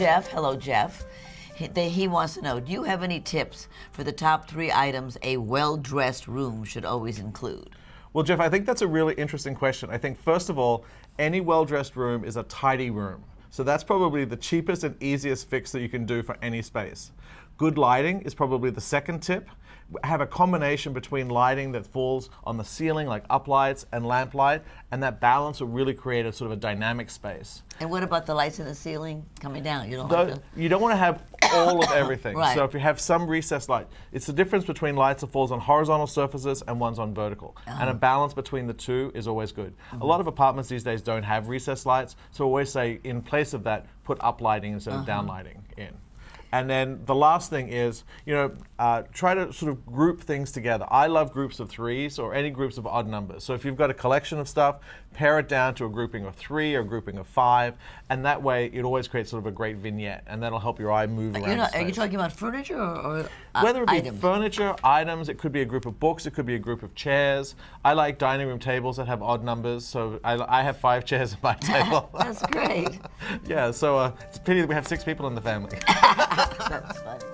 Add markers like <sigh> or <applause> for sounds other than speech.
Jeff. Hello, Jeff. He, he wants to know Do you have any tips for the top three items a well dressed room should always include? Well, Jeff, I think that's a really interesting question. I think, first of all, any well dressed room is a tidy room. So that's probably the cheapest and easiest fix that you can do for any space. Good lighting is probably the second tip. Have a combination between lighting that falls on the ceiling, like uplights and lamp light, and that balance will really create a sort of a dynamic space. And what about the lights in the ceiling coming down? You don't Though, you don't want to have <laughs> all of everything. Right. So if you have some recessed light, it's the difference between lights that falls on horizontal surfaces and ones on vertical. And Uh-huh. a balance between the two is always good. Mm-hmm. A lot of apartments these days don't have recessed lights, so I always say in place of that, put up lighting instead Uh-huh. of down lighting in. And then the last thing is, you know, uh, try to sort of group things together. I love groups of threes or any groups of odd numbers. So if you've got a collection of stuff, pare it down to a grouping of three or a grouping of five, and that way it always creates sort of a great vignette, and that'll help your eye move around. Not, are you talking about furniture or, or uh, Whether it be items? furniture, items, it could be a group of books, it could be a group of chairs. I like dining room tables that have odd numbers, so I, I have five <laughs> chairs at my <laughs> table. That's great. Yeah, so uh, it's a pity that we have six people in the family. That's funny.